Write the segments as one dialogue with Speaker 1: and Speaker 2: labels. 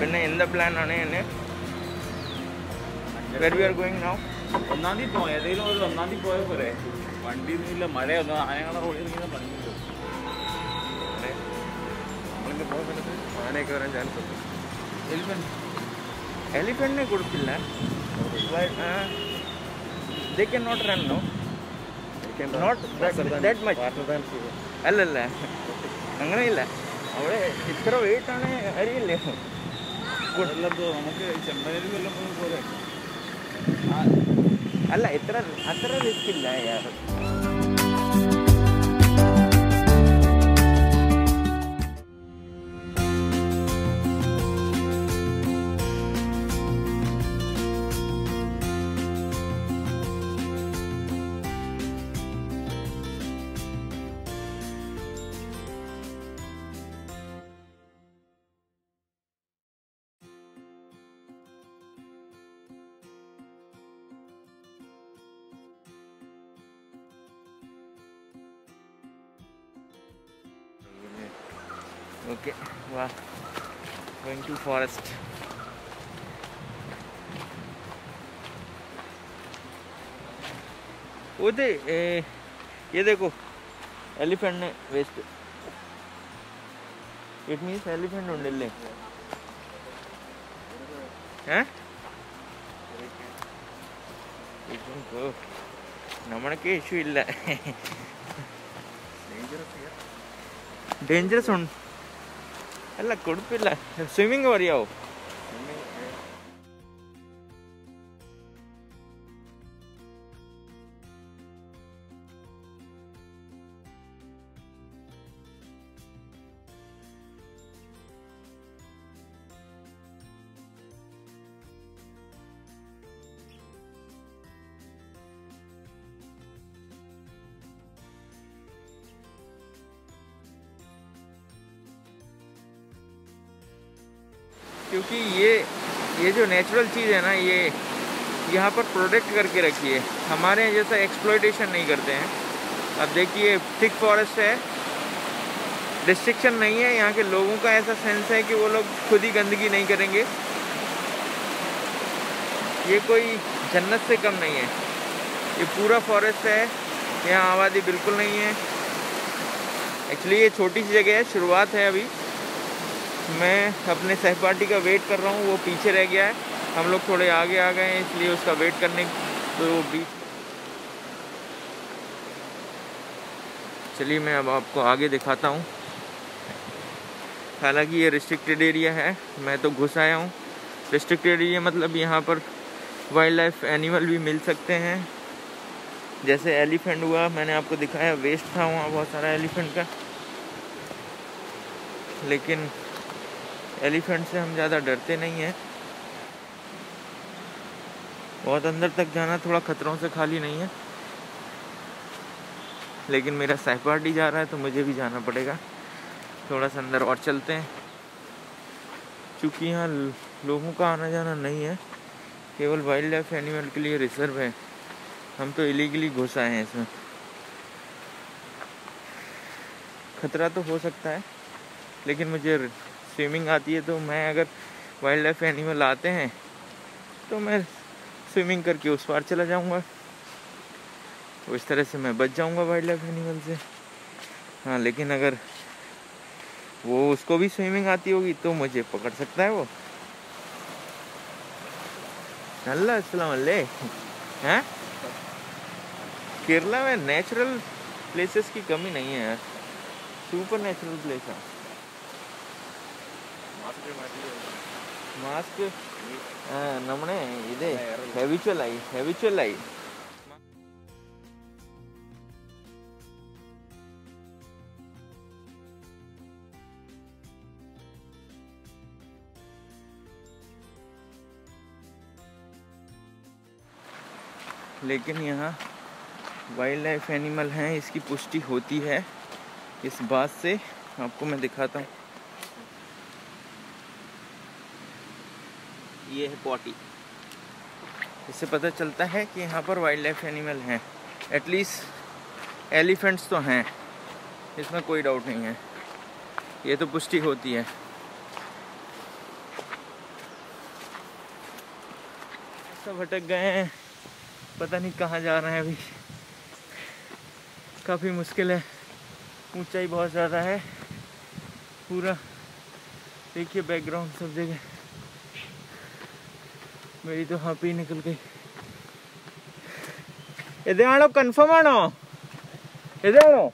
Speaker 1: പിന്നെ എന്താ പ്ലാൻ ആണ് എന്നെ where we are going now
Speaker 2: ഒന്നാം തീയതി പോയാൽ ഏതെങ്കിലും ഒരു ഒന്നാം തീയതി പോയാൽ പോരെ വണ്ടി ഒന്നുമില്ല മഴയൊന്നും ആനകളെ റോഡിൽ ഇങ്ങനെ പണിയില്ല
Speaker 1: നമ്മളിങ്ങനെ പോയ സ്ഥലത്ത് ആനയൊക്കെ വരാൻ ചാൻസ് ഉണ്ട് എലിഫന്റ് എലിഫന്റിനെ കൊടുക്കില്ല they can not run no not that much അല്ലല്ല അങ്ങനെയില്ല അവിടെ ഇത്ര വെയിറ്റ് ആണ് അറിയില്ലേ
Speaker 2: എല്ലാം നമുക്ക് പോലെ
Speaker 1: അല്ല ഇത്ര അത്ര റിസ്ക് ഇല്ല യാർ okay wow going to forest उदय ए, ये देखो एलिफेंट ने वेस्ट इट मीन्स एलिफेंट उंडिले हैं ನಮ್ಮಣಕ್ಕೆ ಇಶ್ಯೂ ಇಲ್ಲ ಡೇಂಜರಸ್ ಉಂಟು ಎಲ್ಲ ಕೊಡುಪಿಲ್ಲ ಸ್ವಿಮ್ಮಿಂಗ್ ವರಿಯಾವು क्योंकि ये ये जो नेचुरल चीज़ है ना, ये यहाँ पर प्रोटेक्ट करके रखी है। हमारे यहाँ जैसा एक्सप्लोइटेशन नहीं करते हैं। अब देखिए थिक फॉरेस्ट है। डिस्ट्रिक्शन नहीं है। यहाँ के लोगों का ऐसा सेंस है कि वो लोग खुद ही गंदगी नहीं करेंगे। ये कोई जन्नत से कम नहीं है। ये पूरा फॉरेस्ट है। यहाँ आबादी बिल्कुल नहीं है। एक्चुअली ये छोटी सी जगह है। शुरुआत है अभी। मैं अपने सहपाठी का वेट कर रहा हूँ, वो पीछे रह गया है। हम लोग थोड़े आगे आ गए हैं, इसलिए उसका वेट करने तो वो बीच चलिए मैं अब आपको आगे दिखाता हूँ। हालाँकि ये रिस्ट्रिक्टेड एरिया है, मैं तो घुस आया हूँ। रिस्ट्रिक्टेड एरिया मतलब यहाँ पर वाइल्ड लाइफ एनिमल भी मिल सकते हैं। जैसे एलिफेंट हुआ, मैंने आपको दिखाया वेस्ट था वहाँ बहुत सारा एलिफेंट का। लेकिन एलिफेंट से हम ज़्यादा डरते नहीं हैं। बहुत अंदर तक जाना थोड़ा खतरों से खाली नहीं है। लेकिन मेरा सहपाठी जा रहा है तो मुझे भी जाना पड़ेगा। थोड़ा सा अंदर और चलते हैं। क्योंकि यहाँ लोगों का आना जाना नहीं है। केवल वाइल्ड लाइफ एनिमल के लिए रिज़र्व है। हम तो इलीगली घुस आए हैं इसमें। खतरा तो हो सकता है, लेकिन मुझे स्विमिंग आती है तो मैं अगर वाइल्ड लाइफ एनिमल आते हैं तो मैं स्विमिंग करके उस पार चला जाऊँगा। तो इस तरह से मैं बच जाऊँगा वाइल्ड लाइफ एनिमल से। हाँ लेकिन अगर वो उसको भी स्विमिंग आती होगी तो मुझे पकड़ सकता है वो। अल्लाह, अस्सलाम हैं? केरला में नेचुरल प्लेसेस की कमी नहीं है यार। सुपर नेचुरल प्लेस है। मास्क नमने इधे हैविचुअल आई हैविचुअल आई लेकिन यहाँ वाइल्ड लाइफ एनिमल हैं इसकी पुष्टि होती है। इस बात से आपको मैं दिखाता हूँ। ये है पॉटी। इससे पता चलता है कि यहाँ पर वाइल्ड लाइफ एनिमल हैं एटलीस्ट एलिफेंट्स तो हैं। इसमें कोई डाउट नहीं है। ये तो पुष्टि होती है। सब भटक गए हैं। पता नहीं कहाँ जा रहे हैं अभी। काफ़ी मुश्किल है। ऊंचाई बहुत ज़्यादा है। पूरा देखिए बैकग्राउंड सब जगह। मेरी तो हाँ ही निकल गई ಎದೆ ಆಣೋ ಕನ್ಫರ್ಮ್ ಆಣೋ ಎದೆ ಆಣೋ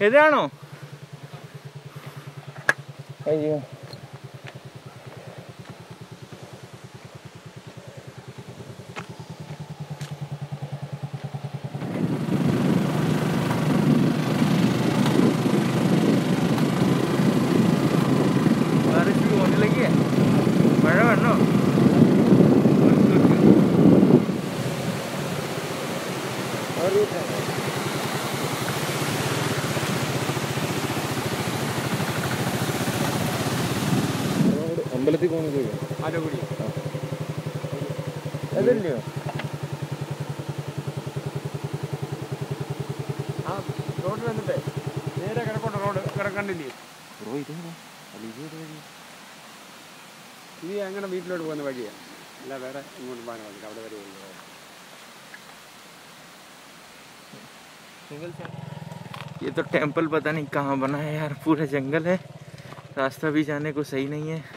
Speaker 1: ಎದೆ ಆಣೋ ಅಯ್ಯೋ
Speaker 2: അമ്പലത്തിൽ പോകുന്നത്
Speaker 1: ആരോഗ്യ അതല്ലയോ ആ റോഡ് വന്നിട്ട് നേരെ കിടക്കോട്ടെ റോഡ് കിടക്കണ്ടില്ലേ
Speaker 2: ബ്രോ ഇതെന്താ അലിജി
Speaker 3: ഇനി അങ്ങനെ വീട്ടിലോട്ട് പോകുന്ന വഴിയാണ് അല്ല വേറെ ഇങ്ങോട്ട് പോകാൻ വന്നിട്ട് അവിടെ വരെ ഉള്ളൂ
Speaker 1: सिंगल ये तो टेंपल पता नहीं कहाँ बना है यार पूरा जंगल है रास्ता भी जाने को सही नहीं है और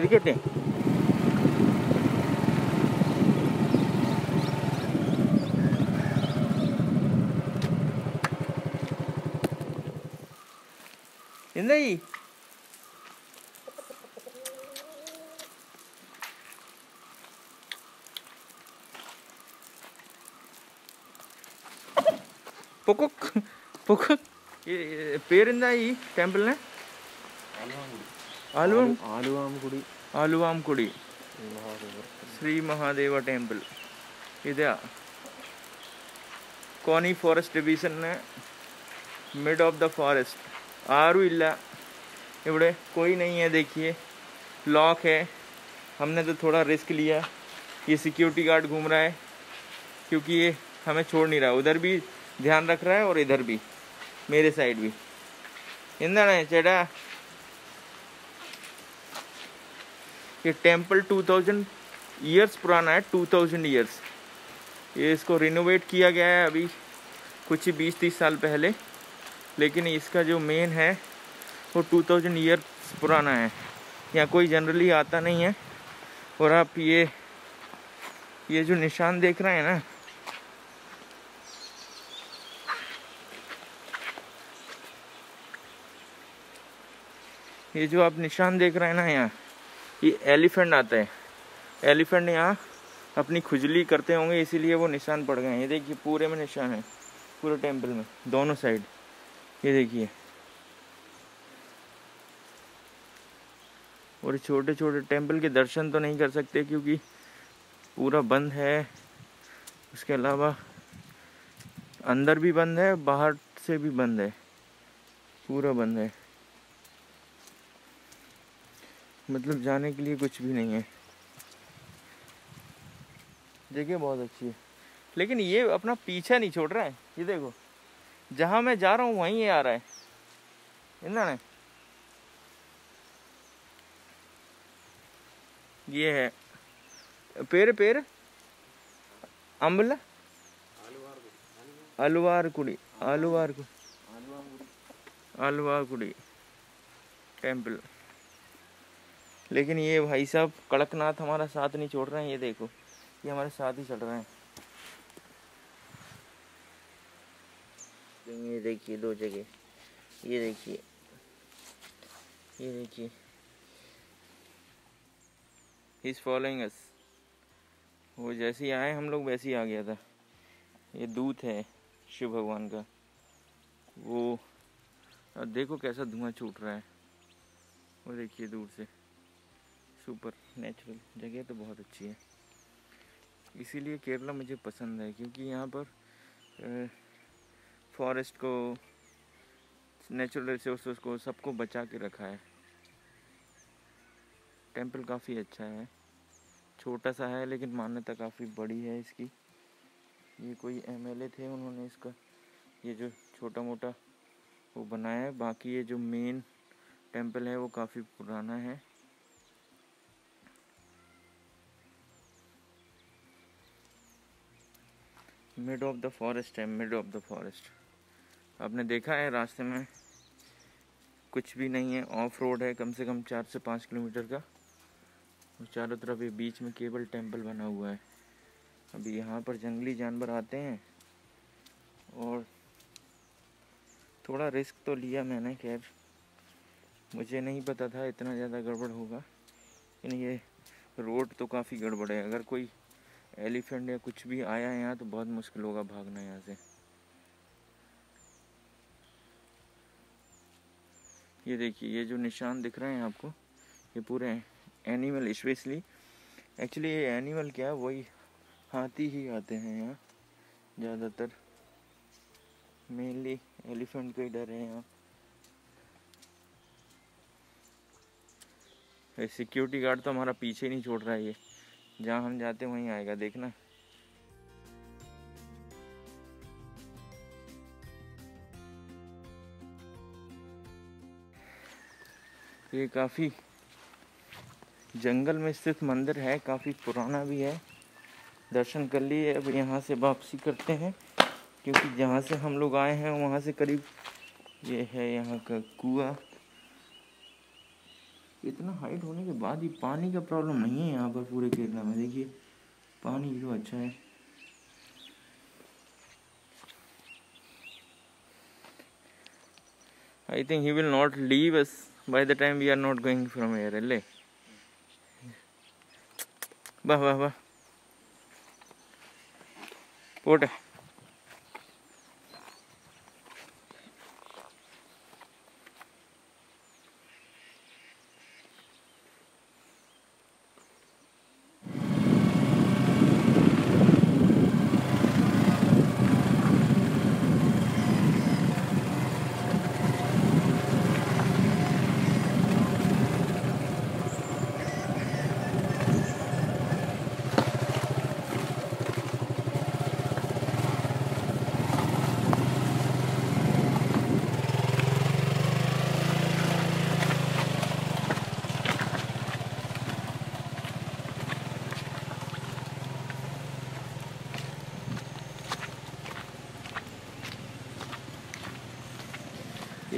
Speaker 1: ఇది కితని ఏందయ్యి పొక్కు పొక్కు పేరుందా ఈ టెంపుల్నే എന്തായി പൊക്കോ പൊക്കോ പേരെന്താ ഈ ടെമ്പിളിന് ആലുവം
Speaker 2: ആലുവാമുകുടി
Speaker 1: ആലുവാംകുടി ശ്രീ മഹാദേവ ടെമ്പിൾ ഇതാ കോണി forest division mid of the forest ആരും ഇല്ല ഇവിടെ कोई नहीं है देखिए लॉक है हमने तो थोड़ा रिस्क लिया ये सिक्योरिटी गार्ड घूम रहा है क्योंकि ये हमें छोड़ नहीं रहा उधर भी ध्यान रख रहा है और इधर भी मेरे साइड भी എന്താണ് ചേട്ടാ ये टेंपल 2000 ईयर्स पुराना है 2000 ईयर्स ये इसको रिनोवेट किया गया है अभी कुछ ही बीस तीस साल पहले। लेकिन इसका जो मेन है, वो 2000 ईयर्स पुराना है। यहाँ कोई जनरली आता नहीं है। और आप ये ये जो निशान देख रहे हैं ना, ये जो आप निशान देख रहे हैं ना यहाँ ये एलिफेंट आता है। एलिफेंट यहाँ अपनी खुजली करते होंगे, इसीलिए वो निशान पड़ गए हैं। ये देखिए, पूरे में निशान है, पूरे टेंपल में, दोनों साइड। ये देखिए। और छोटे छोटे टेंपल के दर्शन तो नहीं कर सकते, क्योंकि पूरा बंद है। उसके अलावा अंदर भी बंद है, बाहर से भी बंद है। पूरा बंद है। मतलब जाने के लिए कुछ भी नहीं है। जगह बहुत अच्छी है। लेकिन ये अपना पीछा नहीं छोड़ रहा है। ये देखो, जहाँ मैं जा रहा हूँ, वहीं ये आ रहा है। इन्होंने ये है। पेड़ पेर? कुड़ी। अलवार कुड़ी। अलवार कुड़ी। टेंपल लेकिन ये भाई साहब, कड़कनाथ हमारा साथ नहीं छोड़ रहे हैं, ये देखो, ये हमारे साथ ही चल रहे हैं। ये देखिए दो जगह, ये देखिए ये देखिए। इज़ फॉलोइंग अस वो जैसे ही आए, हम लोग वैसे ही आ गया था। ये दूत है, शिव भगवान का। वो देखो कैसा धुआँ छूट रहा है। वो देखिए दूर से। सुपर नेचुरल जगह तो बहुत अच्छी है। इसीलिए केरला मुझे पसंद है, क्योंकि यहाँ पर फॉरेस्ट को नेचुरल रिसोर्सेज को सबको बचा के रखा है। टेंपल काफ़ी अच्छा है। छोटा सा है, लेकिन मान्यता काफ़ी बड़ी है इसकी। ये कोई एमएलए थे, उन्होंने इसका, ये जो छोटा मोटा वो बनाया है। बाकी ये जो मेन टेंपल है, वो काफ़ी पुराना है। मिड ऑफ़ द फॉरेस्ट है, मिड ऑफ़ द फॉरेस्ट। आपने देखा है रास्ते में कुछ भी नहीं है ऑफ़ रोड है कम से कम चार से पाँच किलोमीटर का। और चारों तरफ़ ये बीच में केबल टेंपल बना हुआ है। अभी यहाँ पर जंगली जानवर आते हैं और थोड़ा रिस्क तो लिया मैंने, खैर, मुझे नहीं पता था इतना ज़्यादा गड़बड़ होगा। लेकिन ये रोड तो काफ़ी गड़बड़ है। अगर कोई एलिफेंट या कुछ भी आया है यहाँ तो बहुत मुश्किल होगा भागना यहाँ से। ये देखिए, ये जो निशान दिख रहे हैं आपको, ये पूरे एनिमल स्पेशली एक्चुअली ये एनिमल क्या वही हाथी ही आते हैं यहाँ, ज़्यादातर। मेनली एलिफेंट का ही डर है यहाँ। सिक्योरिटी गार्ड तो हमारा पीछे नहीं छोड़ रहा है ये। जहाँ हम जाते वहीं आएगा, देखना। ये काफ़ी जंगल में स्थित मंदिर है, काफ़ी पुराना भी है। दर्शन कर लिए, अब यहाँ से वापसी करते हैं, क्योंकि जहाँ से हम लोग आए हैं, वहाँ से करीब ये है यहाँ का कुआ। इतना हाइट होने के बाद ही पानी का प्रॉब्लम नहीं है यहाँ पर पूरे केरला में, देखिए। पानी तो अच्छा है। I think he will not leave us by the time we are not going from air ले। वाह वाह वाह। पोटा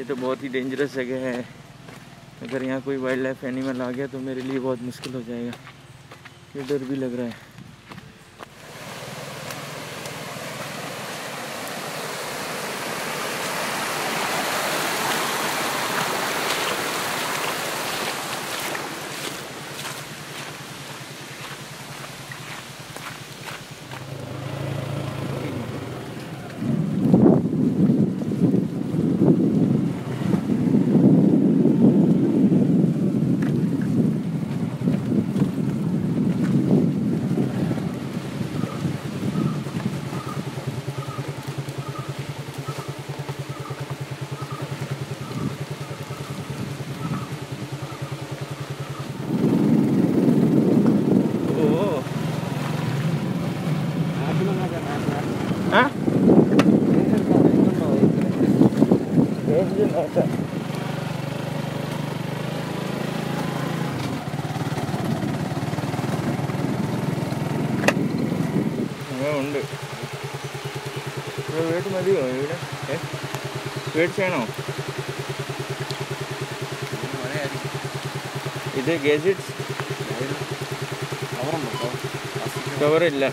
Speaker 1: ये तो बहुत ही डेंजरस जगह है। अगर यहाँ कोई वाइल्ड लाइफ एनिमल आ गया तो मेरे लिए बहुत मुश्किल हो जाएगा। ये डर भी लग रहा है। സമയമുണ്ട് ഇവിടെ വീട് മതിയോ? ഇവിടെ? ഏ? വീട് ചെയ്യണോ ഇത് ഗെസിറ്റ്സ് കവറില്ല.